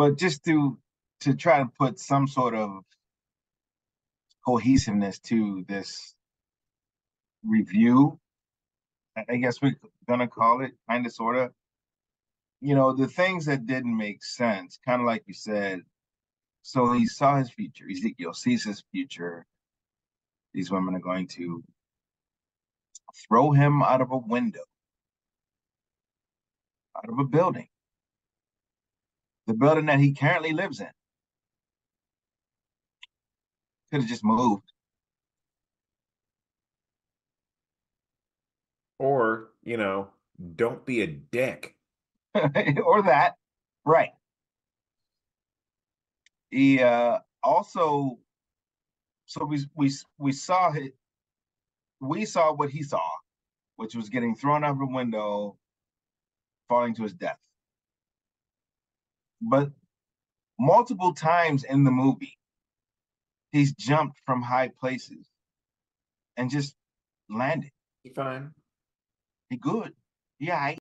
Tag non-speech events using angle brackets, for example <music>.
but just to to try to put some sort of cohesiveness to this review, I, guess we're gonna call it kind of sort of. You know, the things that didn't make sense, kind of like you said. So he saw his future. Ezekiel sees his future. These women are going to throw him out of a window, out of a building, the building that he currently lives in. Could have just moved. Or, you know, don't be a dick. <laughs> or that, right. He uh also so we we we saw it we saw what he saw, which was getting thrown out of a window, falling to his death. But multiple times in the movie, he's jumped from high places and just landed. You fine? He good. Yeah,